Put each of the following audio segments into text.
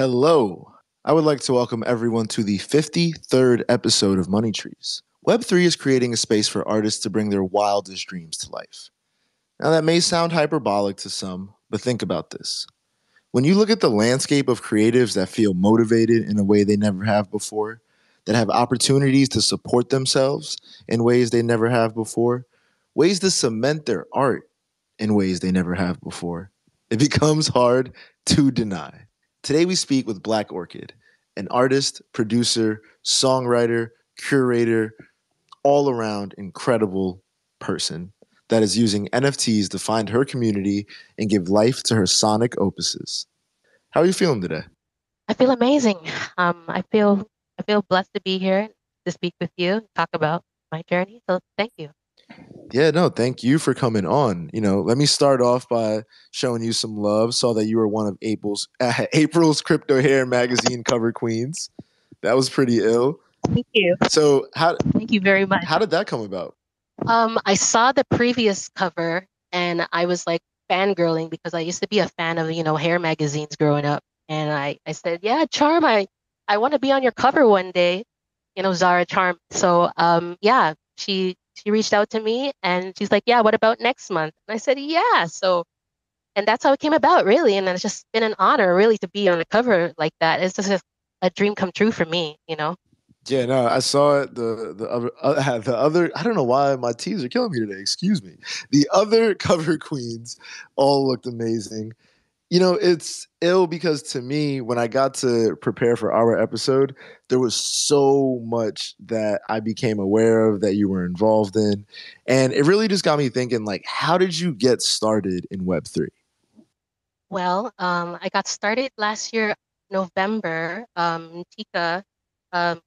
Hello. I would like to welcome everyone to the 53rd episode of Money Trees. Web3 is creating a space for artists to bring their wildest dreams to life. Now, that may sound hyperbolic to some, but think about this. When you look at the landscape of creatives that feel motivated in a way they never have before, that have opportunities to support themselves in ways they never have before, ways to cement their art in ways they never have before, it becomes hard to deny. Today, we speak with Black Orchid, an artist, producer, songwriter, curator, all around incredible person that is using NFTs to find her community and give life to her sonic opuses. How are you feeling today? I feel amazing. Um, I feel I feel blessed to be here to speak with you, talk about my journey. So thank you. Yeah, no, thank you for coming on. You know, let me start off by showing you some love. Saw that you were one of April's uh, April's Crypto Hair magazine cover queens. That was pretty ill. Thank you. So, how Thank you very much. how did that come about? Um, I saw the previous cover and I was like fangirling because I used to be a fan of, you know, hair magazines growing up. And I, I said, Yeah, Charm, I, I want to be on your cover one day, you know, Zara Charm. So um yeah, she she reached out to me and she's like, Yeah, what about next month? And I said, Yeah. So and that's how it came about really. And it's just been an honor really to be on a cover like that. It's just a, a dream come true for me, you know. Yeah, no, I saw it. The the other uh, the other. I don't know why my teeth are killing me today. Excuse me. The other cover queens all looked amazing. You know, it's ill because to me, when I got to prepare for our episode, there was so much that I became aware of that you were involved in, and it really just got me thinking. Like, how did you get started in Web three? Well, um, I got started last year, November. Um, Tika, um,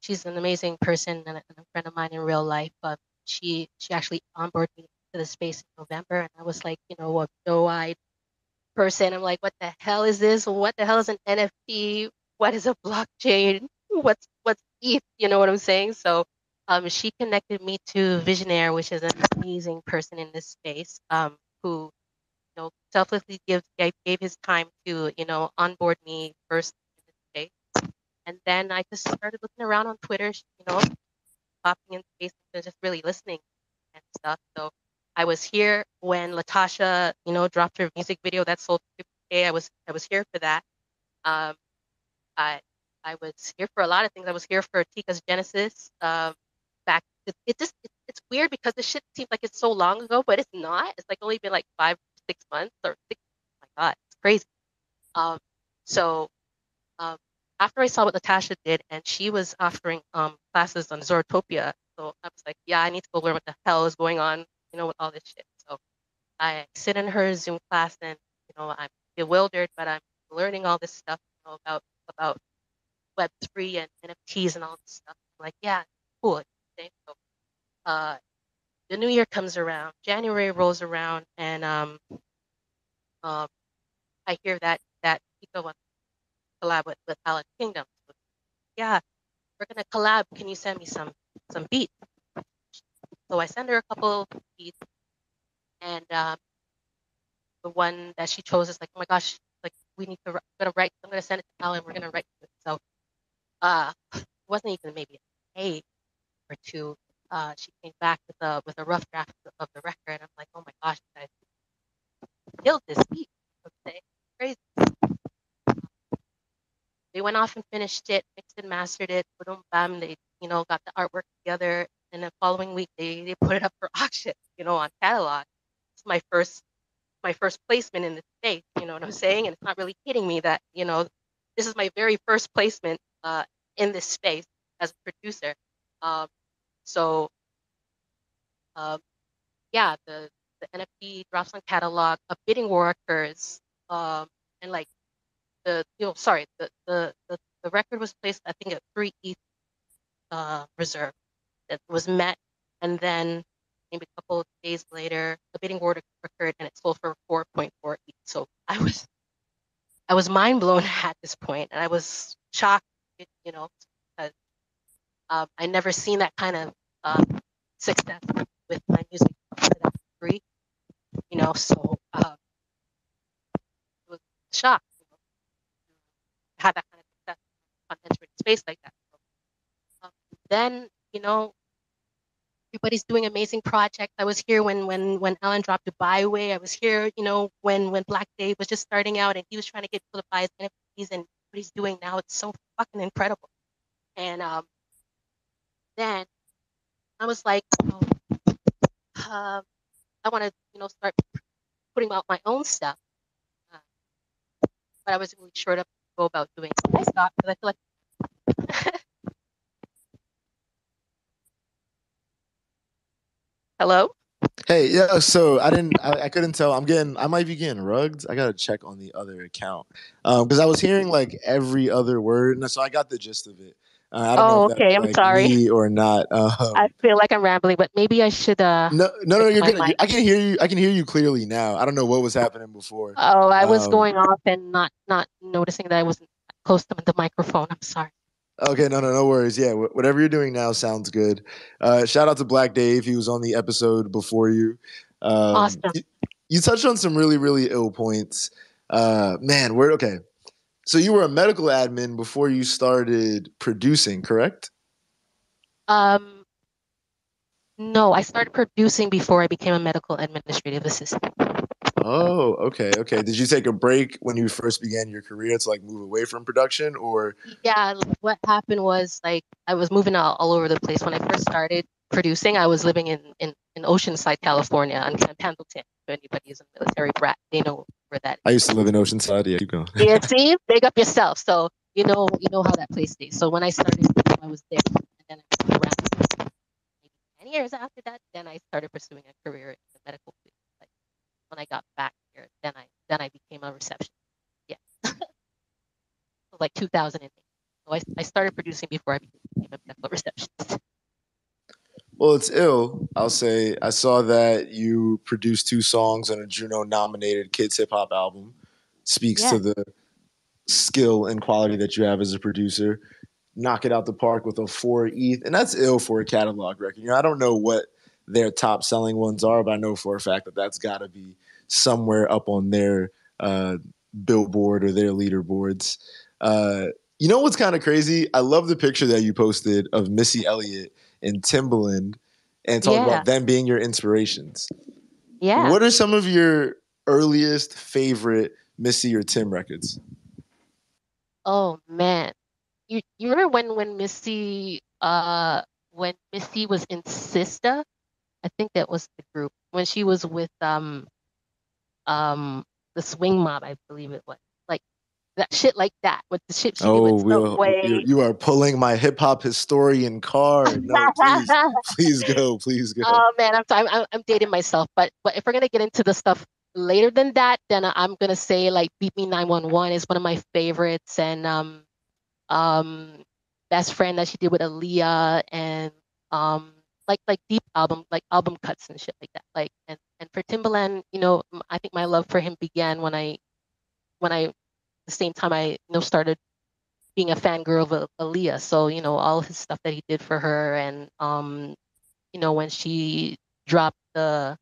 she's an amazing person and a, and a friend of mine in real life. But she she actually onboarded me to the space in November, and I was like, you know, a doe-eyed person. I'm like, what the hell is this? What the hell is an NFT? What is a blockchain? What's what's ETH? You know what I'm saying? So, um, she connected me to Visionaire, which is an amazing person in this space, um, who you know selflessly gave, gave his time to you know onboard me first in this space, and then I just started looking around on Twitter, you know, popping in space and just really listening and stuff. So I was here when Latasha, you know, dropped her music video that sold 50k. I was I was here for that. Um, I I was here for a lot of things. I was here for Tika's Genesis. Um, back it, it just it, it's weird because this shit seems like it's so long ago, but it's not. It's like only been like five six months or six. Oh my god, it's crazy. Um, so um, after I saw what Latasha did, and she was offering um, classes on Zoratopia, so I was like, yeah, I need to go learn what the hell is going on, you know, with all this shit. So I sit in her Zoom class, and you know, I'm bewildered, but I'm learning all this stuff you know, about about Web three and NFTs and all this stuff. I'm like, yeah, cool. So uh, the new year comes around, January rolls around, and um, um, I hear that that Tika wants to collab with, with Alex Kingdom. So, yeah, we're gonna collab. Can you send me some some beats? So I send her a couple beats, and um, the one that she chose is like, oh my gosh, like we need to. I'm gonna write. I'm gonna send it to Alan. We're gonna write it. So uh, it wasn't even maybe a day or two. Uh, she came back with a with a rough draft of the record. I'm like, oh my gosh, guys killed this beat. Okay, crazy. They went off and finished it, mixed and mastered it, boom, bam. They, you know, got the artwork together, and the following week they they put it up for auction, you know, on catalog. It's my first my first placement in the space. You know what I'm saying? And it's not really kidding me that you know this is my very first placement uh, in this space as a producer. Um, so, um, yeah, the the NFT drops on catalog, a bidding war occurs, um, and like the you know sorry the the the, the record was placed I think at three ETH uh, reserve that was met, and then maybe a couple of days later, a bidding war occurred and it sold for 4.4 ETH. So I was I was mind blown at this point, and I was shocked, you know, because um, I never seen that kind of um, success with my music free, you know. So um, it was a shock. You know? To have that kind of success on entering space like that. Um, then you know, everybody's doing amazing projects. I was here when when when Ellen dropped Dubai Way. I was here, you know, when when Black Dave was just starting out and he was trying to get people to buy his NFTs and what he's doing now. It's so fucking incredible. And um, then I was like, oh, uh, I want to, you know, start putting out my own stuff. Uh, but I was really short up to go about doing. it. I stopped because I feel like. Hello. Hey, yeah. So I didn't. I, I, couldn't tell. I'm getting. I might be getting rugged. I gotta check on the other account because um, I was hearing like every other word, and so I got the gist of it. Uh, I don't oh, know okay. I'm like sorry. or not. Um, I feel like I'm rambling, but maybe I should. Uh, no, no, no. You're good. I can hear you. I can hear you clearly now. I don't know what was happening before. Oh, I was um, going off and not not noticing that I wasn't close to the microphone. I'm sorry. Okay, no, no, no worries. Yeah, whatever you're doing now sounds good. Uh, shout out to Black Dave. He was on the episode before you. Um, awesome. You, you, touched on some really, really ill points. Uh, man, where? Okay, so you were a medical admin before you started producing, correct? Um, no, I started producing before I became a medical administrative assistant. Oh, okay, okay. Did you take a break when you first began your career to like move away from production, or? Yeah, what happened was like I was moving all, all over the place when I first started producing. I was living in in, in Oceanside, California, on Camp Pendleton. If anybody is a military brat, they know where that. I used to live in Oceanside. Yeah, keep going. yeah, see, big up yourself. So you know you know how that place is. So when I started, I was there, and then I around ten years after that, then I started pursuing a career in the medical when I got back here, then I then I became a receptionist. Yeah, like 2008. So I, I started producing before I became a receptionist. Well, it's ill. I'll say I saw that you produced two songs on a Juno-nominated kids hip hop album. Speaks yeah. to the skill and quality that you have as a producer. Knock it out the park with a four ETH, and that's ill for a catalog record. You know, I don't know what their top selling ones are, but I know for a fact that that's got to be somewhere up on their uh, billboard or their leaderboards. Uh, you know what's kind of crazy? I love the picture that you posted of Missy Elliott and Timbaland and talking yeah. about them being your inspirations. Yeah. What are some of your earliest favorite Missy or Tim records? Oh man. You you remember when when Missy uh when Missy was in Sista? I think that was the group when she was with um um the swing mob, I believe it was. Like that shit like that with the shit she oh, did you, you are pulling my hip hop historian card. No, please, please go, please go. Oh man, I'm sorry, I'm, I'm dating myself. But but if we're gonna get into the stuff later than that, then I'm gonna say like Beep Me 911 is one of my favorites, and um um best friend that she did with Aaliyah, and um like like deep album like album cuts and shit like that like and and for timbaland you know i think my love for him began when i when i the same time i you know started being a fangirl of Aaliyah. So, you know, all his stuff that he did for her and um, you know, when she dropped the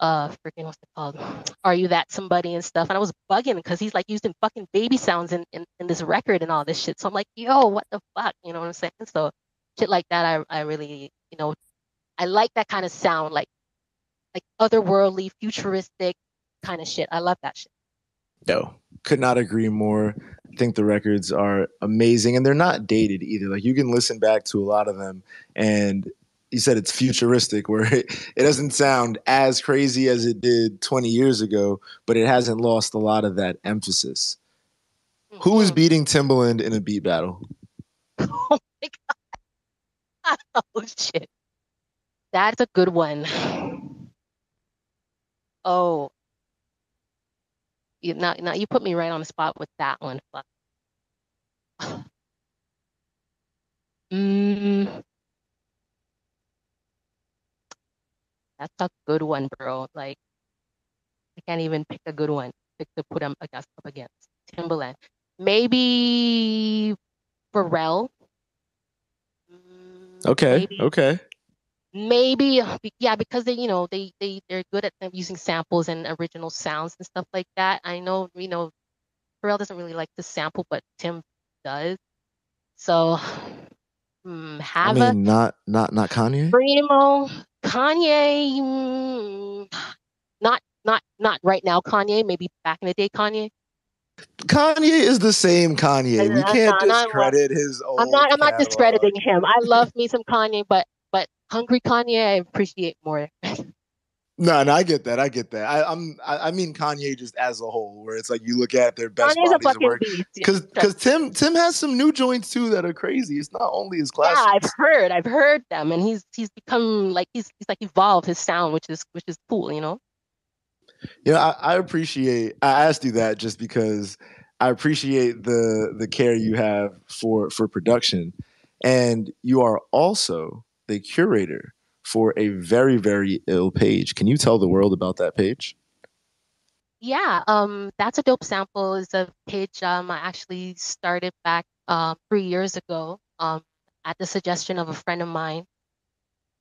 uh freaking what's it called? Are you that somebody and stuff? And I was bugging because he's like using fucking baby sounds in, in, in this record and all this shit. So I'm like, yo, what the fuck? You know what I'm saying? So shit like that I I really you know, I like that kind of sound, like like otherworldly, futuristic kind of shit. I love that shit. No, could not agree more. I think the records are amazing and they're not dated either. Like you can listen back to a lot of them and you said it's futuristic where it, it doesn't sound as crazy as it did 20 years ago, but it hasn't lost a lot of that emphasis. Mm-hmm. Who is mm-hmm. beating Timbaland in a beat battle? Oh. oh shit. That's a good one. Oh. You now, now you put me right on the spot with that one. Mm, that's a good one, bro. Like I can't even pick a good one pick to put against up against Timbaland. Maybe Pharrell Okay. Maybe, okay. Maybe yeah, because they you know they they they're good at using samples and original sounds and stuff like that. I know you know Pharrell doesn't really like to sample, but Tim does. So, mm, have I mean, not not not Kanye. Primo, Kanye, mm, not not not right now. Kanye, maybe back in the day, Kanye. Kanye is the same Kanye. We can't discredit his old. I'm not. I'm not catalog. discrediting him. I love me some Kanye, but but hungry Kanye, I appreciate more. No, no, I get that. I get that. I, I'm, I, I mean Kanye just as a whole, where it's like you look at their best Kanye's a bodies of work. Because because Tim Tim has some new joints too that are crazy. It's not only his classics. Yeah. I've heard. I've heard them, and he's he's become like he's he's like evolved his sound, which is which is cool, you know. Yeah, I, I appreciate. I asked you that just because I appreciate the the care you have for for production, and you are also the curator for a very very ill page. Can you tell the world about that page? Yeah, um, that's a dope sample is a page um I actually started back um three years ago um at the suggestion of a friend of mine.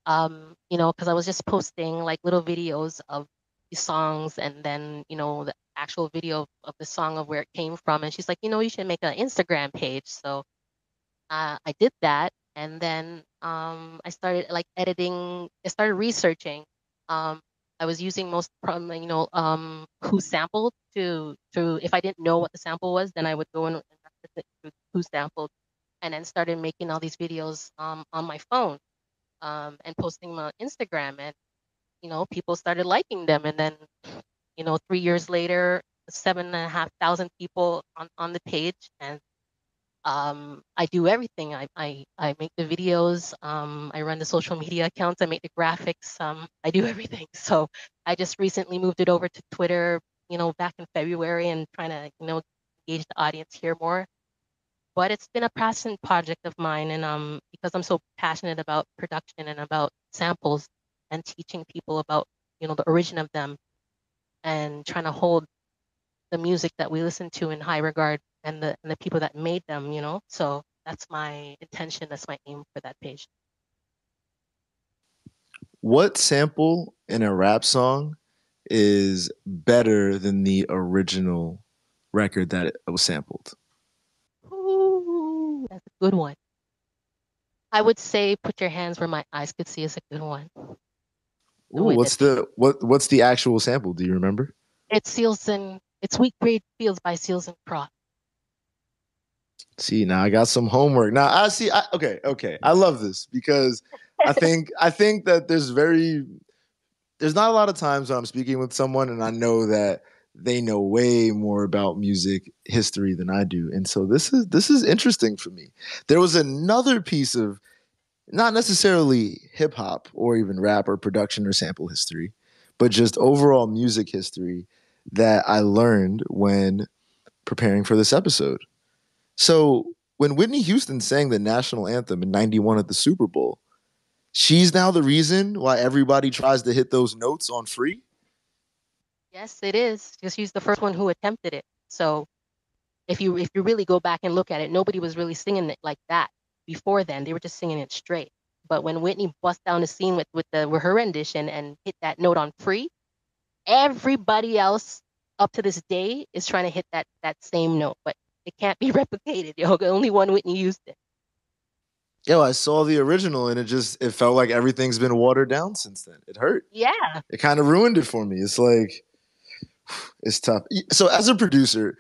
Um, you know, because I was just posting like little videos of songs and then, you know, the actual video of the song of where it came from. And she's like, you know, you should make an Instagram page. So uh, I did that, and then um, I started like editing. I started researching. Um, I was using most from you know um, WhoSampled to to if I didn't know what the sample was, then I would go and WhoSampled, and then started making all these videos um, on my phone um, and posting them on Instagram, and you know people started liking them, and then you know three years later, seven and a half thousand people on on the page, and um, I do everything. I, I, I make the videos, um, I run the social media accounts, I make the graphics, um, I do everything. So I just recently moved it over to Twitter, you know, back in February and trying to, you know, engage the audience here more. But it's been a passion project of mine, and um, because I'm so passionate about production and about samples and teaching people about, you know, the origin of them, and trying to hold the music that we listen to in high regard and the and the people that made them, you know. So that's my intention. That's my aim for that page. What sample in a rap song is better than the original record that it was sampled? Ooh, that's a good one. I would say "Put Your Hands Where My Eyes Could See" is a good one. Ooh, what's the what what's the actual sample? Do you remember? It's Seals and it's Sweet Green Fields by Seals and Crofts. See, now I got some homework. Now I see. I, okay, okay. I love this because I think I think that there's very there's not a lot of times when I'm speaking with someone and I know that they know way more about music history than I do, and so this is this is interesting for me. There was another piece of not necessarily hip hop or even rap or production or sample history, but just overall music history that I learned when preparing for this episode. So when Whitney Houston sang the national anthem in 91 at the Super Bowl, she's now the reason why everybody tries to hit those notes on free. Yes, it is because she's the first one who attempted it. So if you if you really go back and look at it, nobody was really singing it like that before then. They were just singing it straight. But when Whitney bust down the scene with with the with her rendition and hit that note on free, everybody else up to this day is trying to hit that that same note, but it can't be replicated. Yo, only one Whitney used it. Yo, I saw the original and it just it felt like everything's been watered down since then. It hurt. Yeah. It kind of ruined it for me. It's like it's tough. So as a producer,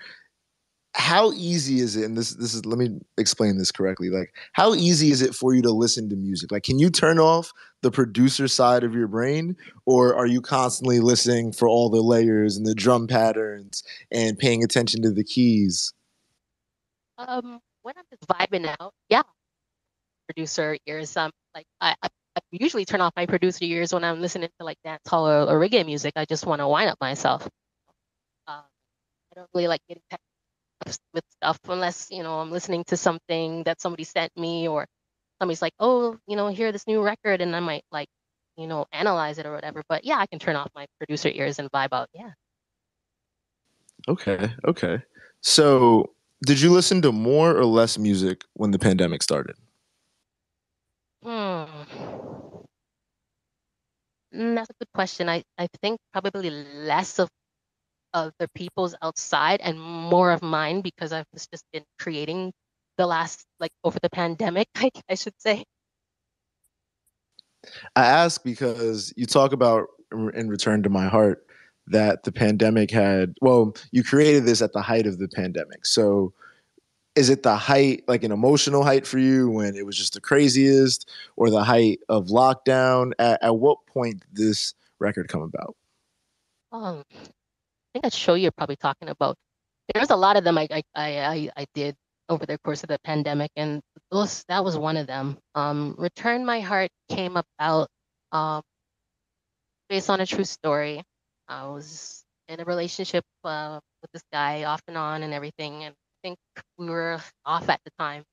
how easy is it and this this is let me explain this correctly like how easy is it for you to listen to music like can you turn off the producer side of your brain or are you constantly listening for all the layers and the drum patterns and paying attention to the keys Um, when I'm just vibing out, yeah, producer ears. Um, like I, I, usually turn off my producer ears when I'm listening to like dance hall or, or reggae music. I just want to wind up myself. Um, I don't really like getting technical with stuff unless you know I'm listening to something that somebody sent me or somebody's like, oh, you know, hear this new record, and I might like, you know, analyze it or whatever. But yeah, I can turn off my producer ears and vibe out. Yeah. okay okay so did you listen to more or less music when the pandemic started Hmm. Mm, That's a good question. I, I think probably less of other people's outside and more of mine because I've just been creating the last like over the pandemic, I, I should say. I ask because you talk about in return to my heart that the pandemic had well you created this at the height of the pandemic. So is it the height like an emotional height for you when it was just the craziest or the height of lockdown? At, at what point did this record come about? Um think that show you're probably talking about there's a lot of them I, I i i did over the course of the pandemic and those that was one of them um return my heart came about um based on a true story i was in a relationship uh, with this guy off and on and everything and I think we were off at the time,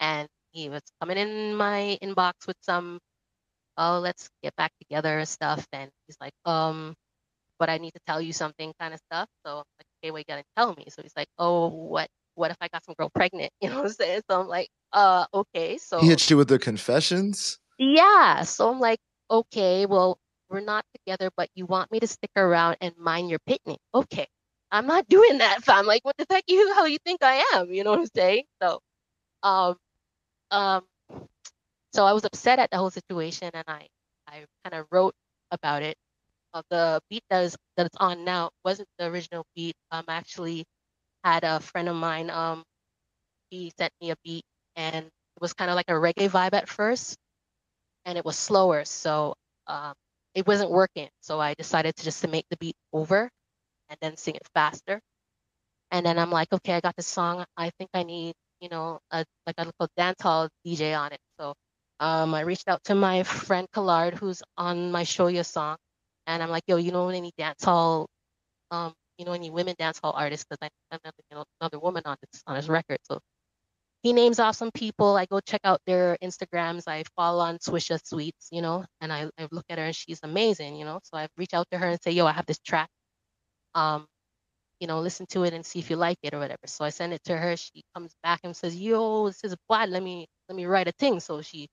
and he was coming in my inbox with some, oh, let's get back together stuff. And he's like, um, but I need to tell you something kind of stuff. So I'm like, okay, what you gotta tell me? So he's like, oh, what, what if I got some girl pregnant? You know what I'm saying? So I'm like, uh, okay. So he hit you with the confessions. Yeah. So I'm like, okay, well, we're not together, but you want me to stick around and mind your picnic. Okay. I'm not doing that, fam. Like, what the heck you how you think I am? You know what I'm saying? So, um, um, so I was upset at the whole situation, and I I kind of wrote about it. Uh, the beat that is that it's on now wasn't the original beat. Um, I actually had a friend of mine. Um, he sent me a beat, and it was kind of like a reggae vibe at first, and it was slower, so um, it wasn't working. So I decided to just to make the beat over and then sing it faster. And then I'm like, okay, I got this song. I think I need, you know, a like a little dance hall DJ on it. So um, I reached out to my friend Collard, who's on my Show You song, and I'm like, yo, you know any dance hall, um, you know any women dance hall artists? Because I'm you know, another woman on this on his record. So he names off some people. I go check out their Instagrams. I follow on Swisha Sweets, you know, and I, I look at her and she's amazing, you know. So I reach out to her and say, yo, I have this track um, you know, listen to it and see if you like it or whatever. So I send it to her. She comes back and says, "Yo, this is bad. Let me let me write a thing." So she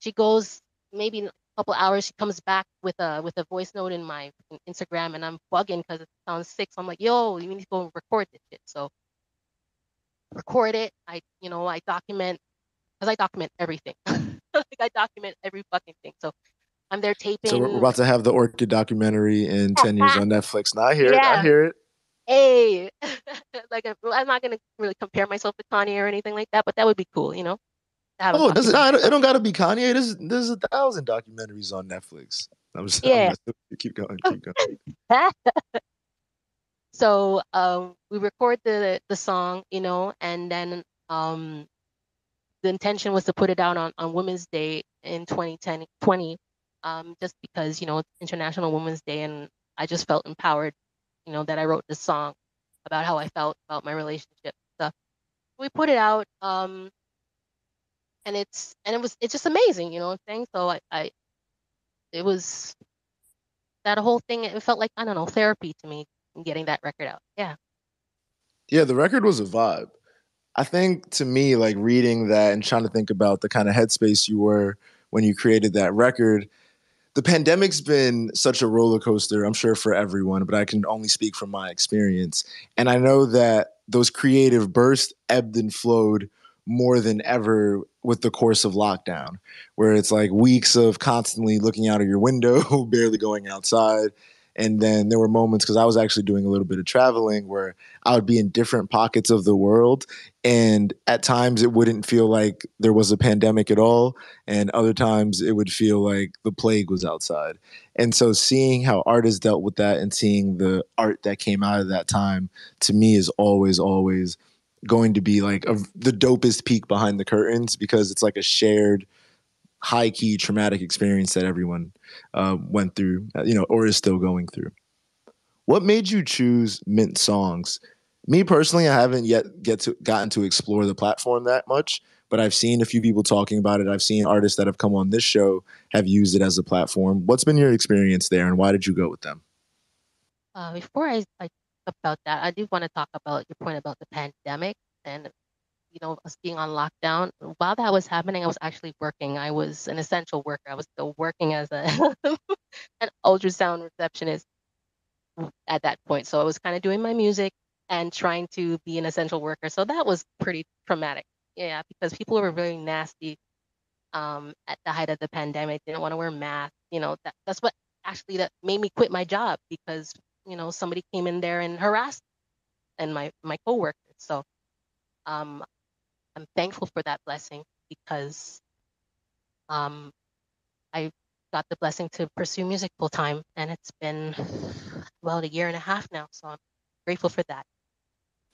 she goes maybe couple hours. She comes back with a with a voice note in my Instagram, and I'm bugging because it sounds sick. So I'm like, "Yo, you need to go record this shit." So record it. I you know I document because I document everything. like I document every fucking thing. So I'm there taping. So we're about to have the Orchid documentary in 10 years on Netflix. Now I hear yeah. it. I hear it. Hey, like I'm not gonna really compare myself to Kanye or anything like that, but that would be cool, you know. Oh, does it, it don't gotta be Kanye. There's there's a thousand documentaries on Netflix. I'm just, yeah. I'm just, keep going, keep going. so um, we record the the song, you know, and then um, the intention was to put it out on on Women's Day in 2010 20 um, just because you know it's International Women's Day, and I just felt empowered, you know, that I wrote this song about how I felt about my relationship stuff. We put it out, um, and it's and it was it's just amazing, you know what I'm saying? So I, I it was that whole thing. It felt like I don't know therapy to me getting that record out. Yeah. Yeah, the record was a vibe. I think to me, like reading that and trying to think about the kind of headspace you were when you created that record, the pandemic's been such a roller coaster, I'm sure for everyone, but I can only speak from my experience. And I know that those creative bursts ebbed and flowed more than ever with the course of lockdown, where it's like weeks of constantly looking out of your window, barely going outside, and then there were moments because I was actually doing a little bit of traveling where I would be in different pockets of the world. And at times it wouldn't feel like there was a pandemic at all. And other times it would feel like the plague was outside. And so seeing how artists dealt with that and seeing the art that came out of that time to me is always, always going to be like a, the dopest peek behind the curtains because it's like a shared high key traumatic experience that everyone uh, went through, uh, you know, or is still going through. What made you choose Mint Songs? Me personally, I haven't yet get to gotten to explore the platform that much, but I've seen a few people talking about it. I've seen artists that have come on this show have used it as a platform. What's been your experience there, and why did you go with them? Uh, before I, I about that, I do want to talk about your point about the pandemic and you know, us being on lockdown, while that was happening, I was actually working. I was an essential worker. I was still working as a an ultrasound receptionist at that point. So I was kind of doing my music and trying to be an essential worker. So that was pretty traumatic. Yeah, because people were really nasty um, at the height of the pandemic. They didn't want to wear masks. You know, that, that's what actually that made me quit my job because you know somebody came in there and harassed and my my coworkers. So um, I'm thankful for that blessing because um, I got the blessing to pursue music full time, and it's been well a year and a half now. So I'm grateful for that.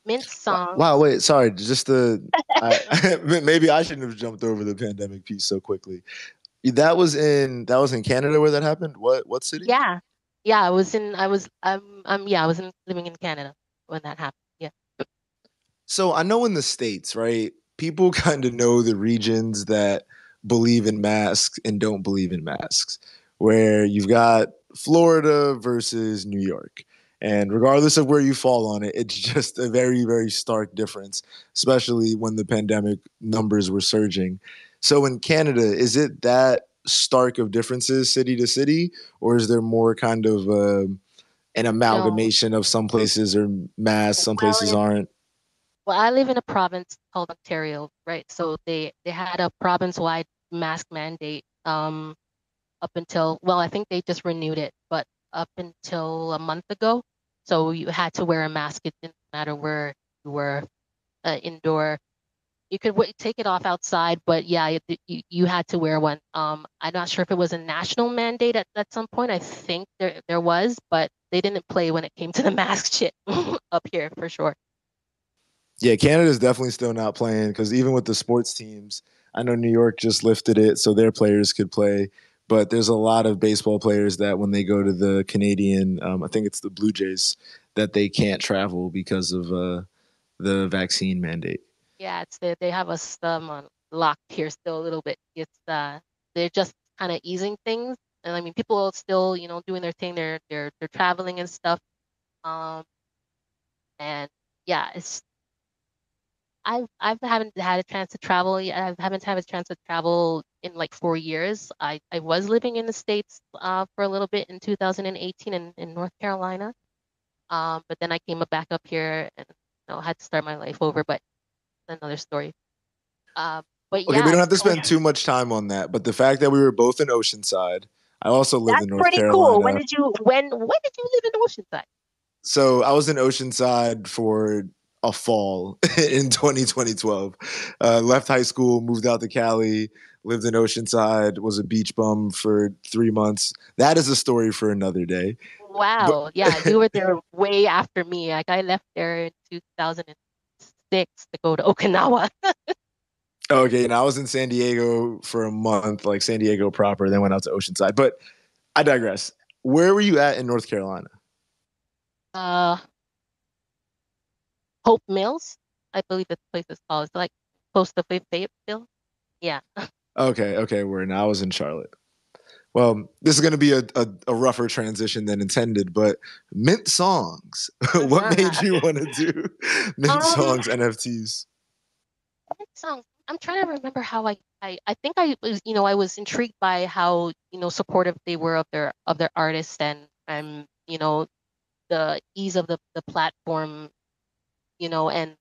Mint song. Wow, wait, sorry. Just the I, maybe I shouldn't have jumped over the pandemic piece so quickly. That was in that was in Canada where that happened. What what city? Yeah, yeah. I was in. I was um yeah. I was in, living in Canada when that happened. Yeah. So I know in the states, right? People kind of know the regions that believe in masks and don't believe in masks. Where you've got Florida versus New York and regardless of where you fall on it, it's just a very, very stark difference, especially when the pandemic numbers were surging. So in Canada, is it that stark of differences city to city, or is there more kind of uh, an amalgamation no. of some places are mass, some well, places aren't? Well, I live in a province called Ontario, right? So they they had a province-wide mask mandate um, up until well, I think they just renewed it, but up until a month ago. So you had to wear a mask. It didn't matter where you were uh, indoor. You could w- take it off outside, but yeah, you, you had to wear one. Um, I'm not sure if it was a national mandate at, at some point. I think there there was, but they didn't play when it came to the mask shit up here for sure. Yeah, Canada's definitely still not playing because even with the sports teams, I know New York just lifted it so their players could play but there's a lot of baseball players that when they go to the Canadian, um, I think it's the Blue Jays, that they can't travel because of uh, the vaccine mandate. Yeah, it's they, they have us um, locked here still a little bit. It's uh, they're just kind of easing things, and I mean people are still you know doing their thing. They're they're they're traveling and stuff. Um, and yeah, it's I I haven't had a chance to travel. yet. I haven't had a chance to travel in like four years. I, I was living in the states uh, for a little bit in 2018 in, in North Carolina, um, but then I came back up here and you know, had to start my life over. But another story. Uh, but okay, yeah, we don't have to spend too much time on that. But the fact that we were both in Oceanside, I also lived That's in North pretty Carolina. cool. When did you when when did you live in Oceanside? So I was in Oceanside for a fall in 2012. Uh, left high school, moved out to Cali, lived in Oceanside, was a beach bum for three months. That is a story for another day. Wow. But- yeah, you were there way after me. Like I left there in 2006 to go to Okinawa. okay, and I was in San Diego for a month, like San Diego proper, then went out to Oceanside. But I digress. Where were you at in North Carolina? Uh, Hope Mills, I believe the place is called. It's like close to Fayetteville. Yeah. Okay, okay, we're now I was in Charlotte. Well, this is going to be a, a, a, rougher transition than intended, but Mint Songs. what made you want to do Mint um, Songs NFTs? Mint Songs. I'm trying to remember how I, I I think I was you know I was intrigued by how you know supportive they were of their of their artists and and you know the ease of the the platform you know, and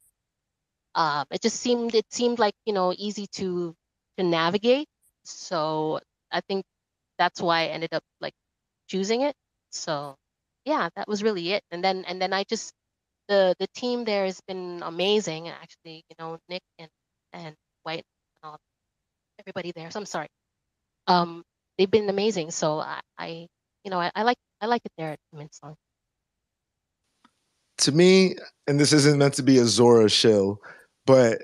um, it just seemed it seemed like you know easy to to navigate. So I think that's why I ended up like choosing it. So yeah, that was really it. And then and then I just the the team there has been amazing actually. You know, Nick and and White and all everybody there. So I'm sorry. Um, they've been amazing. So I, I you know I, I like I like it there at Mint Song to me, and this isn't meant to be a Zora shill, but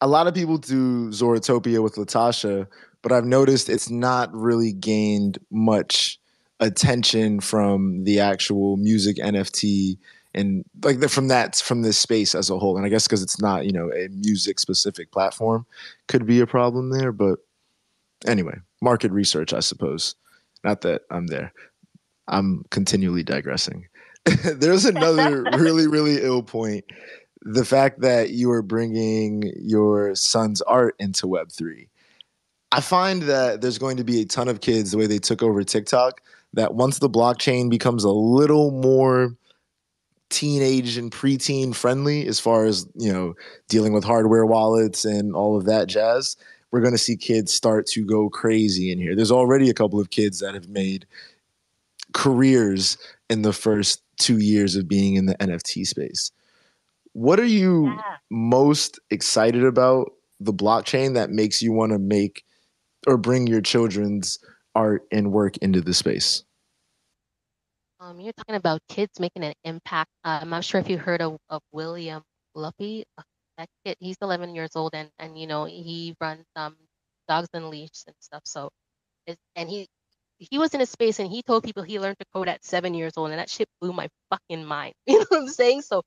a lot of people do Zoratopia with Latasha, but I've noticed it's not really gained much attention from the actual music NFT and like the, from that from this space as a whole. And I guess because it's not you know a music specific platform could be a problem there. But anyway, market research, I suppose. Not that I'm there. I'm continually digressing. there's another really really ill point the fact that you are bringing your son's art into web3 i find that there's going to be a ton of kids the way they took over tiktok that once the blockchain becomes a little more teenage and preteen friendly as far as you know dealing with hardware wallets and all of that jazz we're going to see kids start to go crazy in here there's already a couple of kids that have made careers in the first two years of being in the nft space what are you yeah. most excited about the blockchain that makes you want to make or bring your children's art and work into the space um, you're talking about kids making an impact. Uh, I'm not sure if you heard of, of William Luffy. Uh, that kid, he's 11 years old, and and you know he runs um dogs and leash and stuff. So, and he he was in a space and he told people he learned to code at seven years old, and that shit blew my fucking mind. You know what I'm saying? So,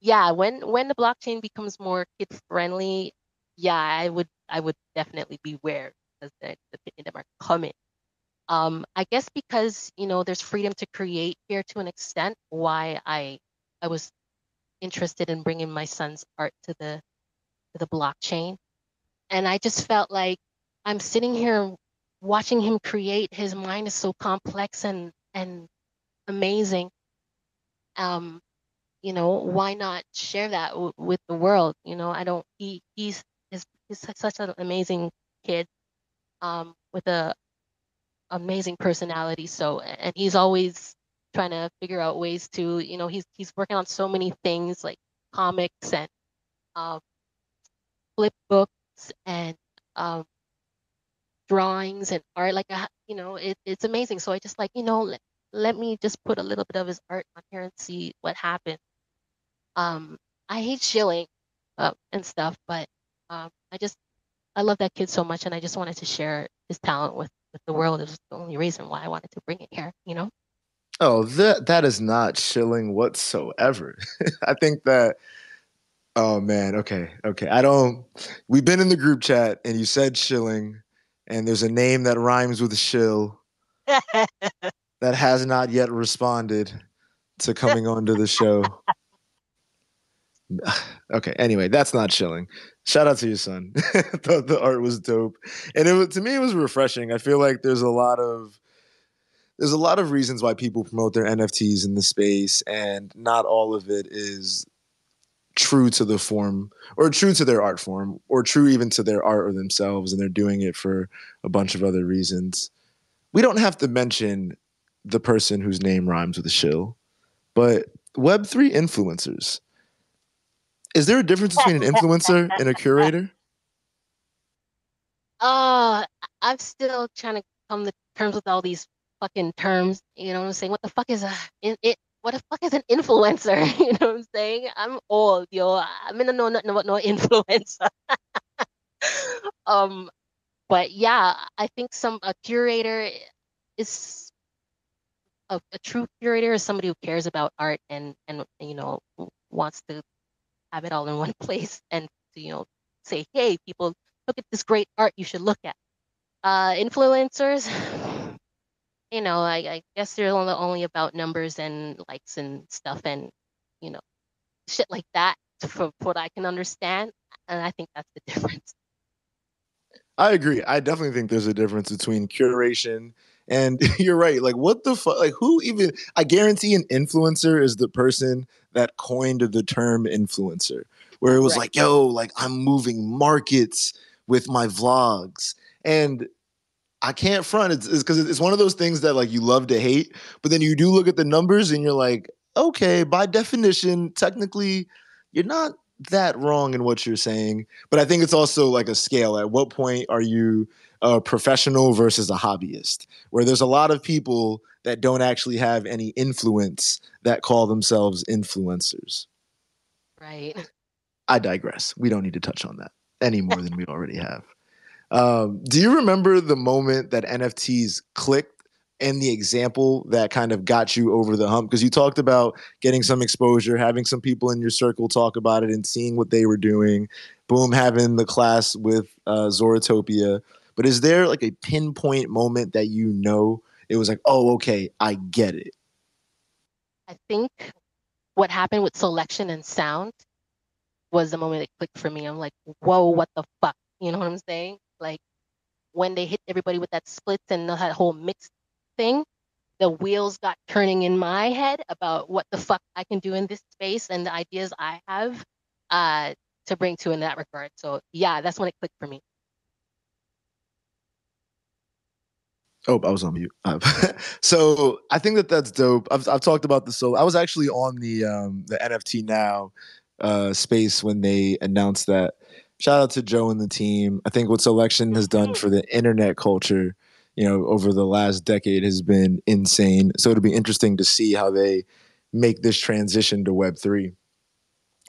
yeah, when when the blockchain becomes more kid friendly, yeah, I would I would definitely beware because the the them are coming. Um, I guess because you know there's freedom to create here to an extent. Why I I was interested in bringing my son's art to the to the blockchain, and I just felt like I'm sitting here watching him create. His mind is so complex and and amazing. Um, you know, why not share that with the world? You know, I don't. He he's he's, he's such an amazing kid um, with a amazing personality. So, and he's always trying to figure out ways to, you know, he's he's working on so many things like comics and um, flip books and um, drawings and art. Like, uh, you know, it, it's amazing. So I just like, you know, let, let me just put a little bit of his art on here and see what happens. Um, I hate shilling uh, and stuff, but um, I just I love that kid so much, and I just wanted to share his talent with with the world is the only reason why I wanted to bring it here, you know? Oh, that that is not shilling whatsoever. I think that oh man, okay, okay. I don't we've been in the group chat and you said shilling and there's a name that rhymes with shill that has not yet responded to coming onto the show. okay, anyway, that's not shilling shout out to your son. the, the art was dope, and it to me it was refreshing. I feel like there's a lot of there's a lot of reasons why people promote their NFTs in the space, and not all of it is true to the form or true to their art form or true even to their art or themselves and they're doing it for a bunch of other reasons we don't have to mention the person whose name rhymes with a shill but web3 influencers is there a difference between an influencer and a curator? Uh, I'm still trying to come to terms with all these fucking terms. You know what I'm saying? What the fuck is a it? what the fuck is an influencer? You know what I'm saying? I'm old, yo. I'm in a no no no no influencer. um, but yeah, I think some a curator is a, a true curator is somebody who cares about art and and you know wants to have it all in one place and you know say, hey, people, look at this great art you should look at. Uh, influencers, you know, I, I guess they're only, only about numbers and likes and stuff and you know shit like that from what I can understand, and I think that's the difference. I agree. I definitely think there's a difference between curation and you're right. Like, what the fuck? Like, who even? I guarantee an influencer is the person that coined the term influencer, where it was right. like, yo, like I'm moving markets with my vlogs. And I can't front. It's because it's, it's one of those things that like you love to hate, but then you do look at the numbers and you're like, okay, by definition, technically, you're not that wrong in what you're saying. But I think it's also like a scale. At what point are you a professional versus a hobbyist, where there's a lot of people that don't actually have any influence that call themselves influencers. Right. I digress. We don't need to touch on that any more than we already have. Um, do you remember the moment that NFTs clicked and the example that kind of got you over the hump? Because you talked about getting some exposure, having some people in your circle talk about it, and seeing what they were doing. Boom, having the class with uh, Zoratopia. But is there like a pinpoint moment that you know it was like, oh, okay, I get it? I think what happened with selection and sound was the moment it clicked for me. I'm like, whoa, what the fuck? You know what I'm saying? Like when they hit everybody with that splits and that whole mixed thing, the wheels got turning in my head about what the fuck I can do in this space and the ideas I have uh, to bring to in that regard. So yeah, that's when it clicked for me. Oh, I was on mute. Uh, so I think that that's dope. I've, I've talked about this. So I was actually on the um, the NFT now uh, space when they announced that. Shout out to Joe and the team. I think what Selection has done for the internet culture, you know, over the last decade has been insane. So it'll be interesting to see how they make this transition to Web three.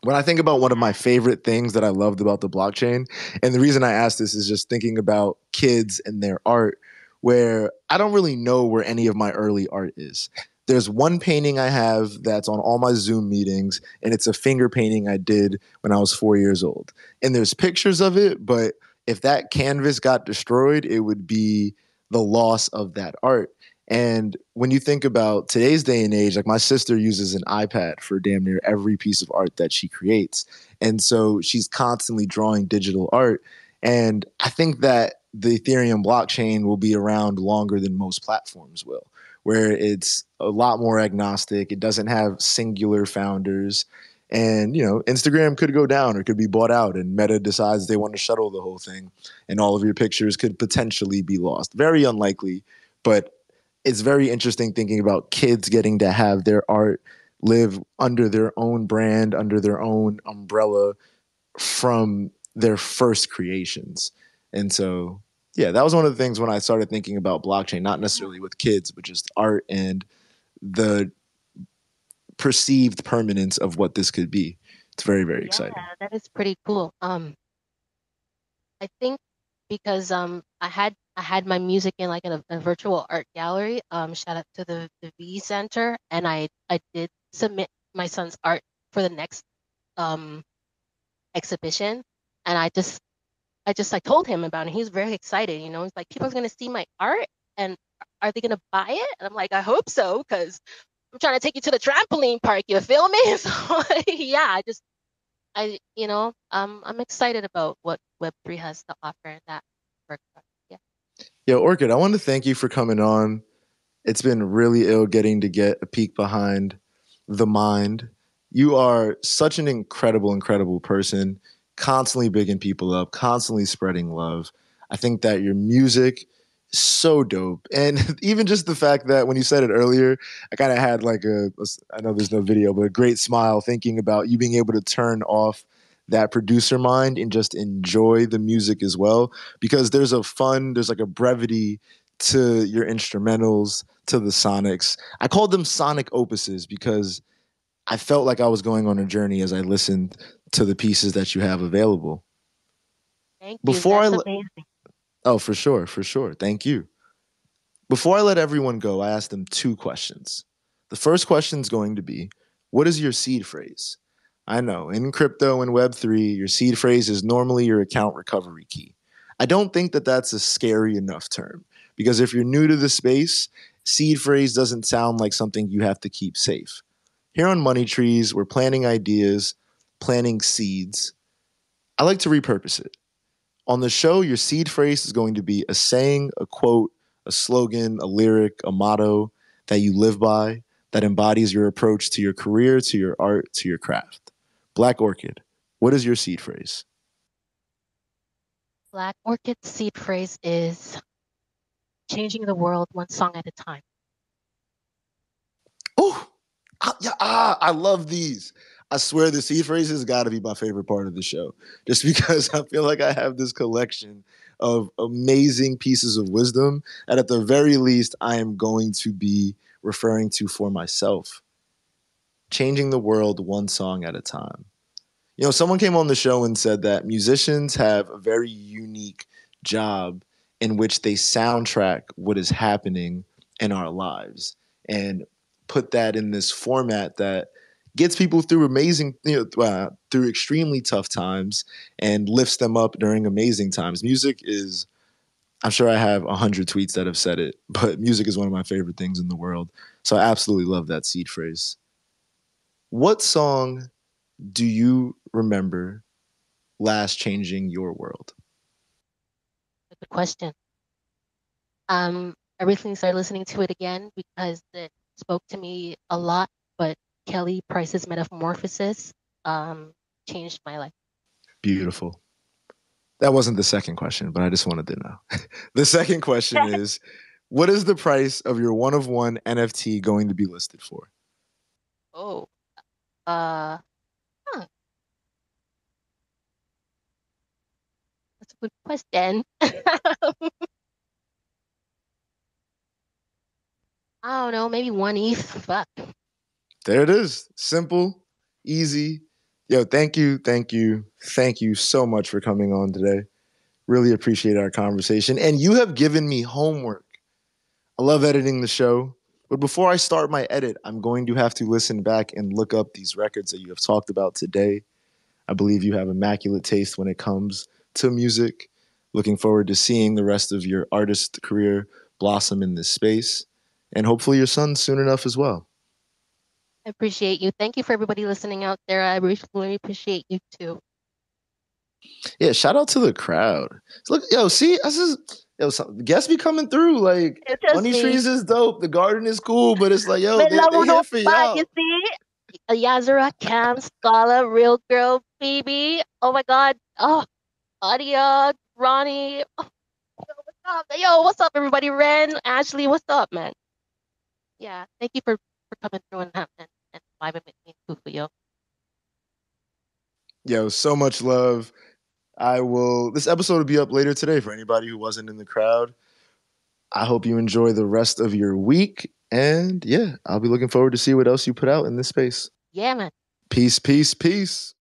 When I think about one of my favorite things that I loved about the blockchain, and the reason I asked this is just thinking about kids and their art where I don't really know where any of my early art is. There's one painting I have that's on all my Zoom meetings, and it's a finger painting I did when I was four years old. And there's pictures of it, but if that canvas got destroyed, it would be the loss of that art. And when you think about today's day and age, like my sister uses an iPad for damn near every piece of art that she creates. And so she's constantly drawing digital art. And I think that the Ethereum blockchain will be around longer than most platforms will, where it's a lot more agnostic. It doesn't have singular founders. And, you know, Instagram could go down or could be bought out, and Meta decides they want to shuttle the whole thing, and all of your pictures could potentially be lost. Very unlikely, but it's very interesting thinking about kids getting to have their art live under their own brand, under their own umbrella from their first creations. And so, yeah, that was one of the things when I started thinking about blockchain, not necessarily with kids, but just art and the perceived permanence of what this could be. It's very, very Yeah, exciting. that is pretty cool. Um, I think because um I had I had my music in like a, a virtual art gallery. Um, shout out to the the V Center, and I I did submit my son's art for the next um exhibition, and I just I just like told him about it. He was very excited. You know, he's like, people are gonna see my art, and are they gonna buy it? And I'm like, I hope so, because I'm trying to take you to the trampoline park. You feel me? So yeah, I just I you know I'm excited about what Web three has to offer that. Yeah. Yeah, Orchid, I want to thank you for coming on. It's been really ill getting to get a peek behind the mind. You are such an incredible, incredible person, constantly bigging people up, constantly spreading love. I think that your music is so dope. And even just the fact that when you said it earlier, I kind of had like a, I know there's no video, but a great smile thinking about you being able to turn off that producer mind and just enjoy the music as well because there's a fun there's like a brevity to your instrumentals to the sonics i called them sonic opuses because i felt like i was going on a journey as i listened to the pieces that you have available Thank you. before That's i le- amazing. oh for sure for sure thank you before i let everyone go i asked them two questions the first question is going to be what is your seed phrase I know. In crypto and Web3, your seed phrase is normally your account recovery key. I don't think that that's a scary enough term because if you're new to the space, seed phrase doesn't sound like something you have to keep safe. Here on Money Trees, we're planting ideas, planting seeds. I like to repurpose it. On the show, your seed phrase is going to be a saying, a quote, a slogan, a lyric, a motto that you live by that embodies your approach to your career, to your art, to your craft. Black Orchid, what is your seed phrase? Black Orchid seed phrase is changing the world one song at a time. Oh, ah, yeah, ah, I love these. I swear the seed phrase has got to be my favorite part of the show, just because I feel like I have this collection of amazing pieces of wisdom that, at the very least, I am going to be referring to for myself. Changing the world one song at a time. You know, someone came on the show and said that musicians have a very unique job in which they soundtrack what is happening in our lives and put that in this format that gets people through amazing, you know, uh, through extremely tough times and lifts them up during amazing times. Music is, I'm sure I have a hundred tweets that have said it, but music is one of my favorite things in the world. So I absolutely love that seed phrase. What song do you remember last changing your world? Good question. Um, I recently started listening to it again because it spoke to me a lot. Kelly Price's Metamorphosis um, changed my life. Beautiful. That wasn't the second question, but I just wanted to know. the second question is what is the price of your one of one NFT going to be listed for? Oh, uh, huh. That's a good question. I don't know, maybe one ETH. Fuck. There it is. Simple, easy. Yo, thank you, thank you, thank you so much for coming on today. Really appreciate our conversation. And you have given me homework. I love editing the show. But before I start my edit, I'm going to have to listen back and look up these records that you have talked about today. I believe you have immaculate taste when it comes to music. Looking forward to seeing the rest of your artist career blossom in this space and hopefully your son soon enough as well. I appreciate you. Thank you for everybody listening out there. I really appreciate you too. Yeah, shout out to the crowd. Look, yo, see, this is yo, some, guests be coming through. Like Money me. Trees is dope. The garden is cool, but it's like, yo, they, they here for y'all. You see, Yazara, Cam, Scala, Real Girl, Phoebe. Oh my God. Oh, Adia, Ronnie. Oh, yo, what's up? Yo, what's up, everybody? Ren, Ashley, what's up, man? yeah, thank you for, for coming through and, and, and vibing with for you. Yo, so much love. I will. This episode will be up later today for anybody who wasn't in the crowd. I hope you enjoy the rest of your week. And yeah, I'll be looking forward to see what else you put out in this space. Yeah, man. Peace, peace, peace.